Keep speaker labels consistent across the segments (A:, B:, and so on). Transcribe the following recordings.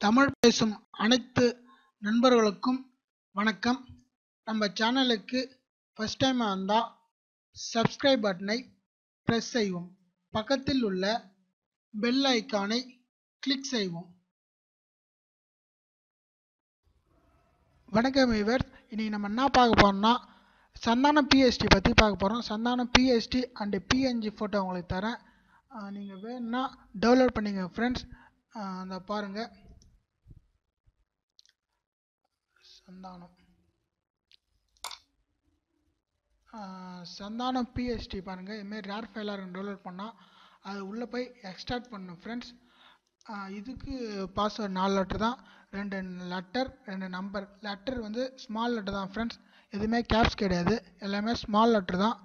A: தமிழ் பேசும் அனைத்து நண்பர்களுக்கும் வணக்கம். நம்ம சேனலுக்கு ஃபஸ்ட் டைம் வந்தால் சப்ஸ்கிரைப் பட்டனை ப்ரெஸ் செய்வோம் பக்கத்தில் உள்ள பெல் ஐக்கானை கிளிக் செய்வோம் வணக்கம் இவர் இன்றைக்கி நம்ம என்ன பார்க்க போகிறோம்னா சந்தானம் பிஎஸ்டி பற்றி பார்க்க போகிறோம் Santhanam P S D and P N G photo உங்களுக்கு தரேன். நீங்கள் வேணும்னா டவுன்லோட் பண்ணிங்க ஃப்ரெண்ட்ஸ் அந்த பாருங்கள் சந்தானம். சந்தானம் பிஎஸ்டி பாருங்கள் இதுமாரி ரேர் ஃபைலாக இருக்கும் டவுன்லோட் பண்ணால் அது உள்ளே போய் எக்ஸ்ட்ராக்ட் பண்ணணும் ஃப்ரெண்ட்ஸ் இதுக்கு பாஸ்வேர்ட் நாலு லெட்டர் தான். ரெண்டு லெட்டர் ரெண்டு நம்பர் லெட்டர் வந்து ஸ்மால் லெட்டர் தான் ஃப்ரெண்ட்ஸ் எதுவுமே கேப்ஸ் கிடையாது. எல்லாமே ஸ்மால் லெட்டர் தான்.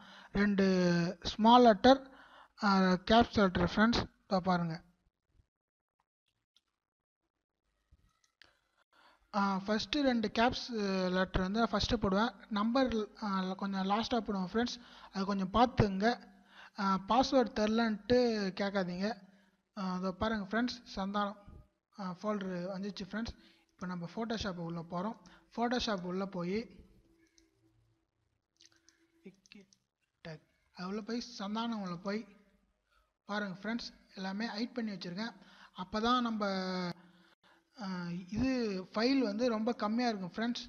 A: ரெண்டு small letter caps letter friends பாருங்கள் ஃபஸ்ட்டு ரெண்டு கேப்ஸ் லெட்டர் வந்து ஃபஸ்ட்டு போடுவேன். நம்பர் கொஞ்சம் லாஸ்ட்டாக போடுவேன் ஃப்ரெண்ட்ஸ் அது கொஞ்சம் பார்த்துங்க. பாஸ்வேர்ட் தெரிலன்ட்டு கேட்காதீங்க. அதை பாருங்கள் ஃப்ரெண்ட்ஸ் சந்தானம். ஃபோல்டரு வந்துச்சு ஃப்ரெண்ட்ஸ் இப்போ நம்ம ஃபோட்டோஷாப் உள்ளே போகிறோம் ஃபோட்டோஷாப் உள்ளே போய் டக் அது உள்ளே போய் சந்தானம் உள்ளே போய் பாருங்கள் ஃப்ரெண்ட்ஸ் எல்லாமே ஹைட் பண்ணி வச்சுருக்கேன். அப்போ தான் நம்ம இது ஃபைல் வந்து ரொம்ப கம்மியாக இருக்கும் ஃப்ரெண்ட்ஸ்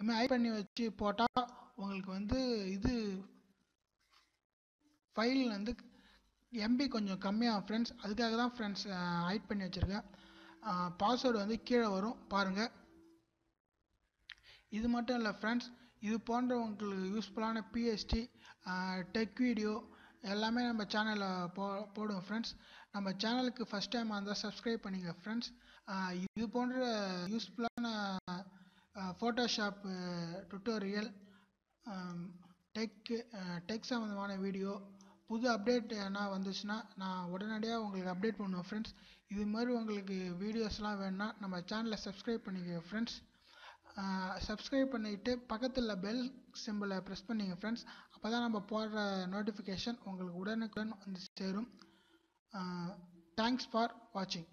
A: இதுமாதிரி ஹைட் பண்ணி வச்சு போட்டால் உங்களுக்கு வந்து இது ஃபைல் வந்து எம்பி கொஞ்சம் கம்மியாகும் ஃப்ரெண்ட்ஸ் அதுக்காக தான் ஃப்ரெண்ட்ஸ் ஹைட் பண்ணி வச்சுருக்கேன். பாஸ்வேர்டு வந்து கீழே வரும் பாருங்கள் இது மட்டும் இல்லை ஃப்ரெண்ட்ஸ் இது போன்ற உங்களுக்கு யூஸ்ஃபுல்லான பிஎஸ்டி டெக் வீடியோ எல்லாமே நம்ம சேனலில் போ போடுவோம் ஃப்ரெண்ட்ஸ் நம்ம சேனலுக்கு ஃபஸ்ட் டைம் இருந்தால் சப்ஸ்கிரைப் பண்ணிங்க ஃப்ரெண்ட்ஸ் இது போன்ற யூஸ்ஃபுல்லான ஃபோட்டோஷாப் டுட்டோரியல் டெக் டெக் சம்மந்தமான வீடியோ புது அப்டேட் என்ன வந்துச்சுன்னா நான் உடனடியாக உங்களுக்கு அப்டேட் பண்ணுவேன் ஃப்ரெண்ட்ஸ் இது மாதிரி உங்களுக்கு வீடியோஸ்லாம் வேணுன்னா நம்ம சேனலை சப்ஸ்கிரைப் பண்ணிக்க ஃப்ரெண்ட்ஸ் சப்ஸ்கிரைப் பண்ணிவிட்டு பக்கத்தில் பெல் சிம்பிளை ப்ரெஸ் பண்ணிங்க ஃப்ரெண்ட்ஸ் அப்போ தான் நம்ம போடுற நோட்டிஃபிகேஷன் உங்களுக்கு உடனுக்குடன் வந்து சேரும். தேங்க்ஸ் ஃபார் வாட்சிங்